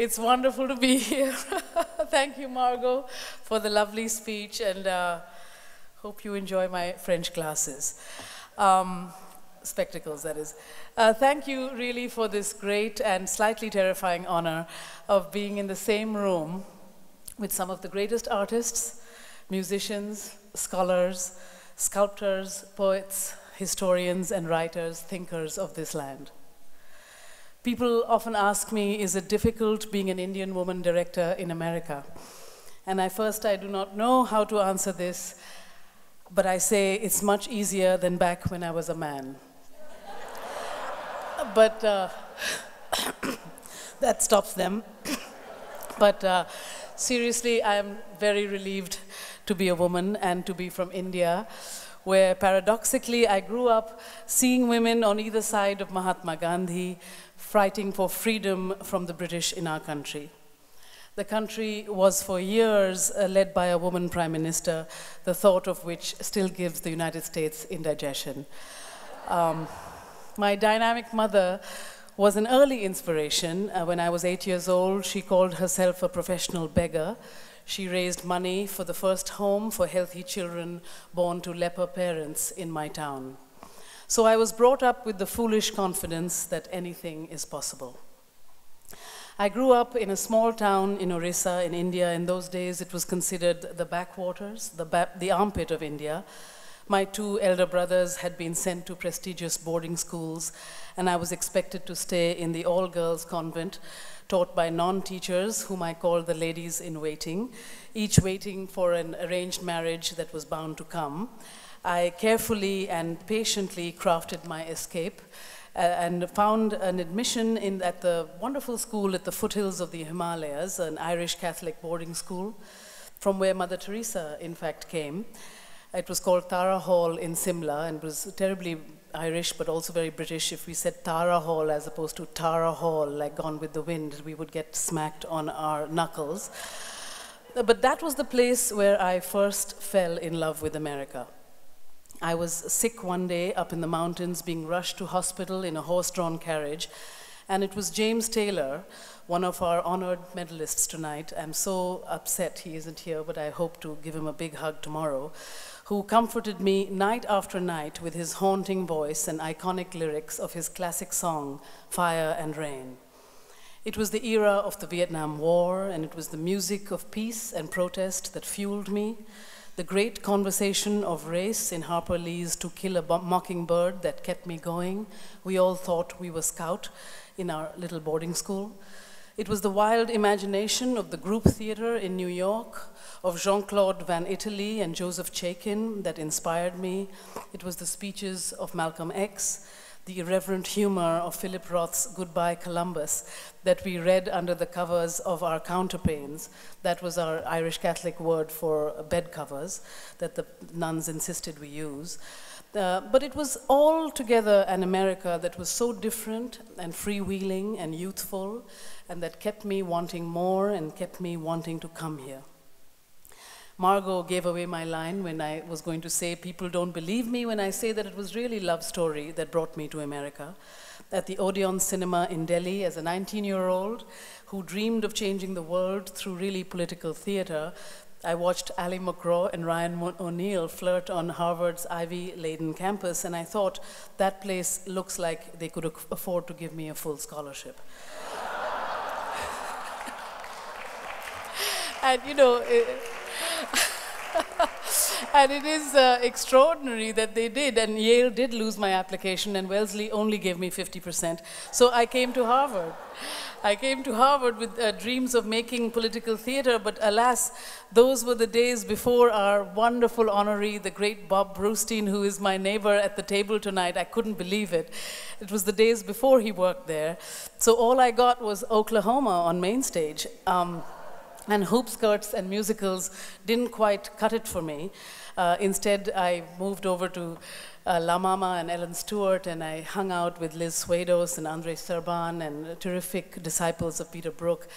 It's wonderful to be here. Thank you, Margo, for the lovely speech, and uh, hope you enjoy my French classes. Um, spectacles, that is. Uh, thank you, really, for this great and slightly terrifying honor of being in the same room with some of the greatest artists, musicians, scholars, sculptors, poets, historians, and writers, thinkers of this land. People often ask me, is it difficult being an Indian woman director in America? And I first, I do not know how to answer this, but I say it's much easier than back when I was a man. but uh, that stops them. but uh, seriously, I am very relieved to be a woman and to be from India where paradoxically I grew up seeing women on either side of Mahatma Gandhi fighting for freedom from the British in our country. The country was for years uh, led by a woman prime minister, the thought of which still gives the United States indigestion. Um, my dynamic mother was an early inspiration. Uh, when I was eight years old, she called herself a professional beggar. She raised money for the first home for healthy children born to leper parents in my town. So I was brought up with the foolish confidence that anything is possible. I grew up in a small town in Orissa in India. In those days, it was considered the backwaters, the, ba the armpit of India. My two elder brothers had been sent to prestigious boarding schools, and I was expected to stay in the all girls convent taught by non teachers, whom I call the ladies in waiting, each waiting for an arranged marriage that was bound to come. I carefully and patiently crafted my escape uh, and found an admission in, at the wonderful school at the foothills of the Himalayas, an Irish Catholic boarding school, from where Mother Teresa, in fact, came. It was called Tara Hall in Simla and was terribly Irish, but also very British. If we said Tara Hall as opposed to Tara Hall, like Gone with the Wind, we would get smacked on our knuckles. But that was the place where I first fell in love with America. I was sick one day up in the mountains, being rushed to hospital in a horse drawn carriage. And it was James Taylor, one of our honored medalists tonight. I'm so upset he isn't here, but I hope to give him a big hug tomorrow, who comforted me night after night with his haunting voice and iconic lyrics of his classic song, Fire and Rain. It was the era of the Vietnam War, and it was the music of peace and protest that fueled me the great conversation of race in Harper Lee's To Kill a Mockingbird that kept me going. We all thought we were scout in our little boarding school. It was the wild imagination of the group theater in New York, of Jean-Claude van Itallie and Joseph Chaikin that inspired me. It was the speeches of Malcolm X, the irreverent humor of Philip Roth's Goodbye Columbus that we read under the covers of our counterpanes. That was our Irish Catholic word for bed covers that the nuns insisted we use. But it was all together an America that was so different and freewheeling and youthful, and that kept me wanting more and kept me wanting to come here. Margo gave away my line when I was going to say, People don't believe me when I say that it was really love story that brought me to America. At the Odeon Cinema in Delhi, as a 19 year old who dreamed of changing the world through really political theater, I watched Ali MacGraw and Ryan O'Neal flirt on Harvard's Ivy laden campus, and I thought that place looks like they could afford to give me a full scholarship. and you know, it, and it is uh, extraordinary that they did. And Yale did lose my application, and Wellesley only gave me 50%. So I came to Harvard. I came to Harvard with uh, dreams of making political theater, but alas, those were the days before our wonderful honoree, the great Bob Brustein, who is my neighbor at the table tonight. I couldn't believe it. It was the days before he worked there. So all I got was Oklahoma on main stage. Um, and hoop skirts and musicals didn't quite cut it for me. Uh, instead, I moved over to uh, La Mama and Ellen Stewart, and I hung out with Liz Swados and Andre Serban and terrific disciples of Peter Brook.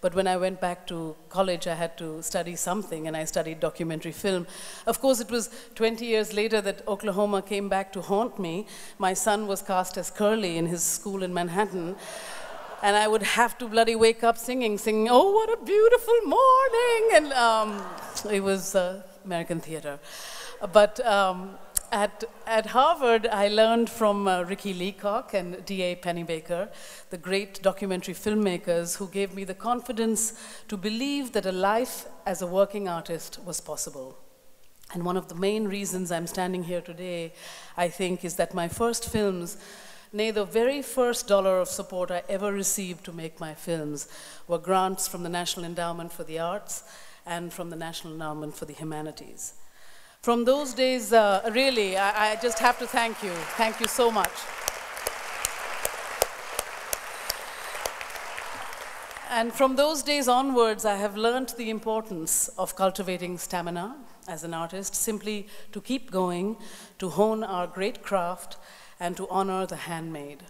But when I went back to college, I had to study something, and I studied documentary film. Of course, it was 20 years later that Oklahoma came back to haunt me. My son was cast as Curly in his school in Manhattan. And I would have to bloody wake up singing, singing, oh, what a beautiful morning. And um, it was uh, American theater. But um, at, at Harvard, I learned from uh, Ricky Leacock and D.A. Pennebaker, the great documentary filmmakers who gave me the confidence to believe that a life as a working artist was possible. And one of the main reasons I'm standing here today, I think, is that my first films, nay, the very first dollar of support I ever received to make my films, were grants from the National Endowment for the Arts and from the National Endowment for the Humanities. From those days, uh, really, I, I just have to thank you. Thank you so much. And from those days onwards, I have learned the importance of cultivating stamina as an artist, simply to keep going, to hone our great craft, and to honor the handmaid.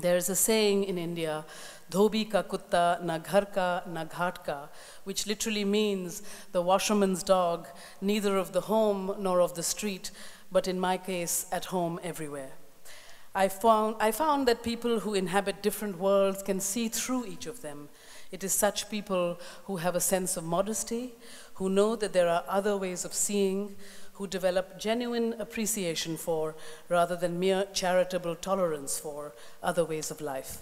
There is a saying in India, dhobi ka kutta na ghar ka na ghat ka, which literally means the washerman's dog, neither of the home nor of the street, but in my case, at home everywhere. I found, I found that people who inhabit different worlds can see through each of them. It is such people who have a sense of modesty, who know that there are other ways of seeing, who develop genuine appreciation for, rather than mere charitable tolerance for, other ways of life.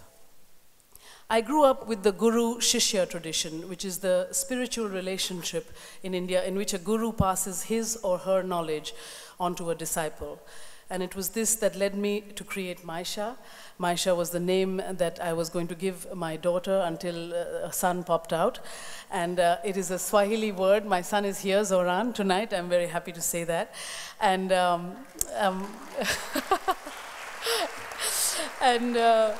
I grew up with the Guru Shishya tradition, which is the spiritual relationship in India in which a guru passes his or her knowledge onto a disciple. And it was this that led me to create Maisha. Maisha was the name that I was going to give my daughter until uh, a son popped out. And uh, it is a Swahili word. My son is here, Zohran, tonight. I'm very happy to say that. And, um, um, and uh,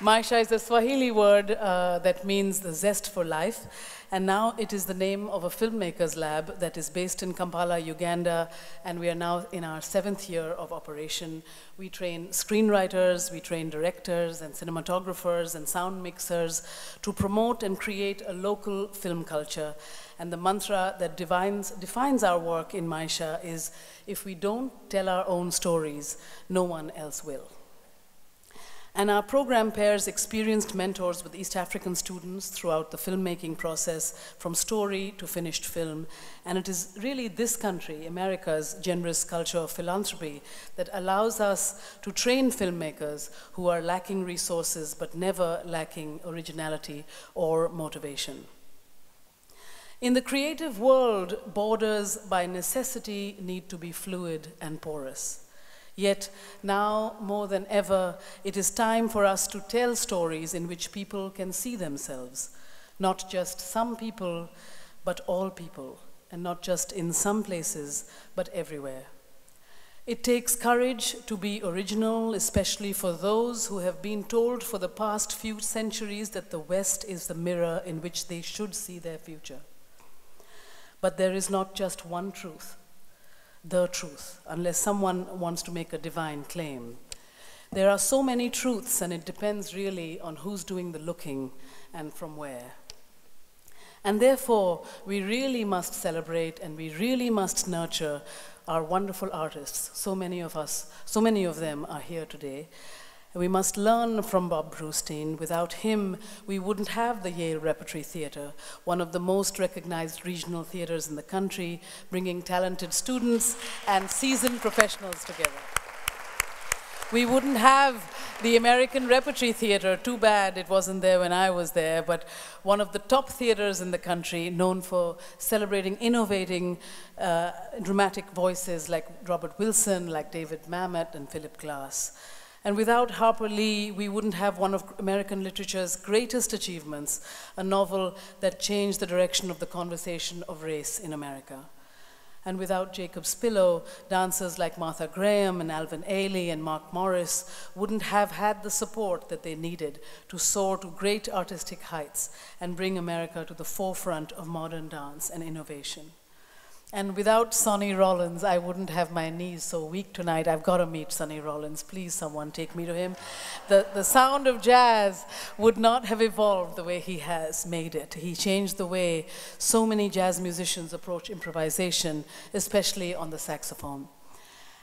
Maisha is a Swahili word uh, that means the zest for life. And now it is the name of a filmmakers lab that is based in Kampala, Uganda, and we are now in our seventh year of operation. We train screenwriters, we train directors and cinematographers and sound mixers to promote and create a local film culture. And the mantra that defines, defines our work in Maisha is, if we don't tell our own stories, no one else will. And our program pairs experienced mentors with East African students throughout the filmmaking process, from story to finished film. And it is really this country, America's generous culture of philanthropy, that allows us to train filmmakers who are lacking resources but never lacking originality or motivation. In the creative world, borders by necessity need to be fluid and porous. Yet now more than ever, it is time for us to tell stories in which people can see themselves. Not just some people, but all people. And not just in some places, but everywhere. It takes courage to be original, especially for those who have been told for the past few centuries that the West is the mirror in which they should see their future. But there is not just one truth the truth, unless someone wants to make a divine claim. There are so many truths, and it depends really on who's doing the looking and from where. And therefore, we really must celebrate and we really must nurture our wonderful artists. So many of us, so many of them are here today. We must learn from Bob Brustein. Without him, we wouldn't have the Yale Repertory Theatre, one of the most recognized regional theaters in the country, bringing talented students and seasoned professionals together. We wouldn't have the American Repertory Theatre. Too bad it wasn't there when I was there, but one of the top theaters in the country, known for celebrating, innovating uh, dramatic voices like Robert Wilson, like David Mamet, and Philip Glass. And without Harper Lee, we wouldn't have one of American literature's greatest achievements, a novel that changed the direction of the conversation of race in America. And without Jacob's Pillow, dancers like Martha Graham and Alvin Ailey and Mark Morris wouldn't have had the support that they needed to soar to great artistic heights and bring America to the forefront of modern dance and innovation. And without Sonny Rollins, I wouldn't have my knees so weak tonight. I've got to meet Sonny Rollins. Please, someone take me to him. The, the sound of jazz would not have evolved the way he has made it. He changed the way so many jazz musicians approach improvisation, especially on the saxophone.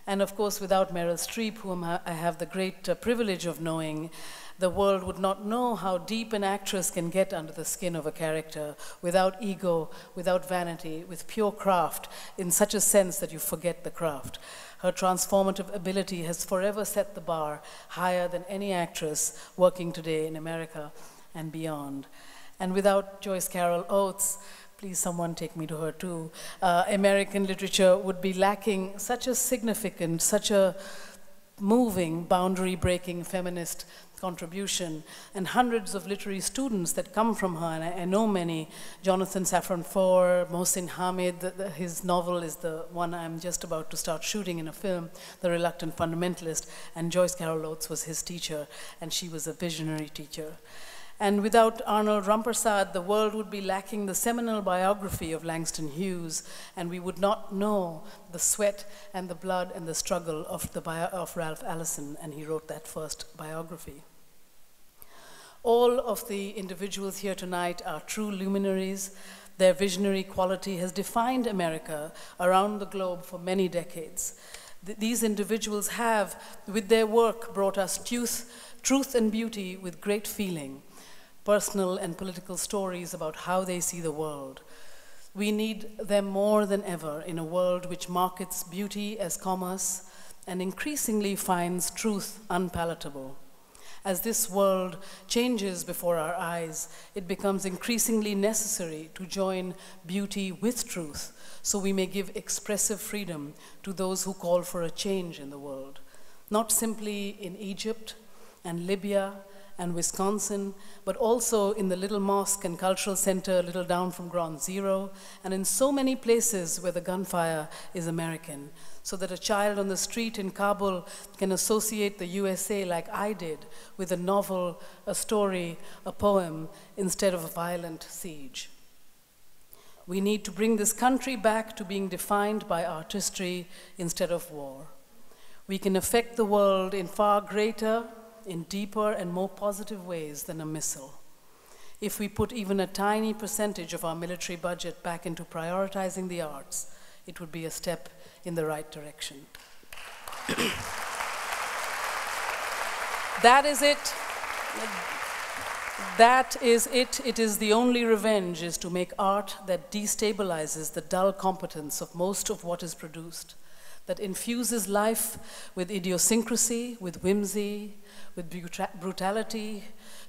And of course, without Meryl Streep, whom I have the great uh, privilege of knowing, the world would not know how deep an actress can get under the skin of a character without ego, without vanity, with pure craft, in such a sense that you forget the craft. Her transformative ability has forever set the bar higher than any actress working today in America and beyond. And without Joyce Carol Oates, please someone take me to her too, uh, American literature would be lacking such a significant, such a moving, boundary-breaking feminist contribution and hundreds of literary students that come from her, and I, I know many, Jonathan Safran Foer, Mohsin Hamid, the, the, his novel is the one I'm just about to start shooting in a film, The Reluctant Fundamentalist, and Joyce Carol Oates was his teacher, and she was a visionary teacher. And without Arnold Rampersad, the world would be lacking the seminal biography of Langston Hughes, and we would not know the sweat and the blood and the struggle of, the of Ralph Ellison, and he wrote that first biography. All of the individuals here tonight are true luminaries. Their visionary quality has defined America around the globe for many decades. Th these individuals have, with their work, brought us truth, truth and beauty with great feeling personal and political stories about how they see the world. We need them more than ever in a world which markets beauty as commerce and increasingly finds truth unpalatable. As this world changes before our eyes, it becomes increasingly necessary to join beauty with truth so we may give expressive freedom to those who call for a change in the world. Not simply in Egypt and Libya and Wisconsin, but also in the little mosque and cultural center a little down from Ground Zero, and in so many places where the gunfire is American, so that a child on the street in Kabul can associate the USA like I did with a novel, a story, a poem, instead of a violent siege. We need to bring this country back to being defined by artistry instead of war. We can affect the world in far greater in deeper and more positive ways than a missile. If we put even a tiny percentage of our military budget back into prioritizing the arts, it would be a step in the right direction. that is it. That is it. It is the only revenge is to make art that destabilizes the dull competence of most of what is produced, that infuses life with idiosyncrasy, with whimsy, with brutality,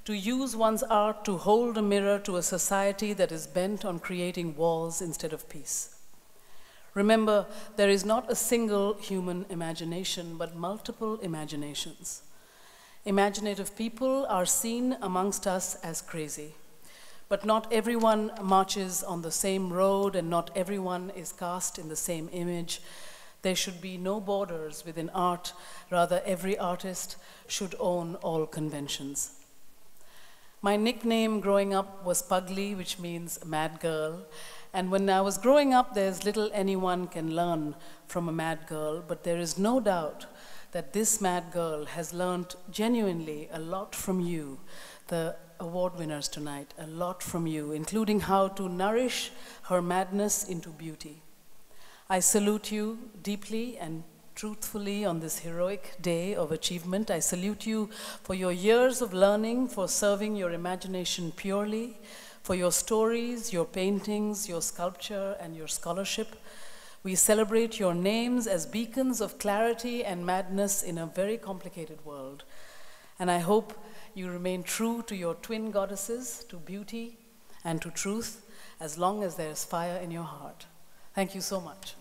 to use one's art to hold a mirror to a society that is bent on creating walls instead of peace. Remember, there is not a single human imagination, but multiple imaginations. Imaginative people are seen amongst us as crazy. But not everyone marches on the same road and not everyone is cast in the same image. There should be no borders within art. Rather, every artist should own all conventions. My nickname growing up was Pagli, which means mad girl. And when I was growing up, there's little anyone can learn from a mad girl, but there is no doubt that this mad girl has learned genuinely a lot from you, the award winners tonight, a lot from you, including how to nourish her madness into beauty. I salute you deeply and truthfully on this heroic day of achievement. I salute you for your years of learning, for serving your imagination purely, for your stories, your paintings, your sculpture, and your scholarship. We celebrate your names as beacons of clarity and madness in a very complicated world. And I hope you remain true to your twin goddesses, to beauty and to truth, as long as there is fire in your heart. Thank you so much.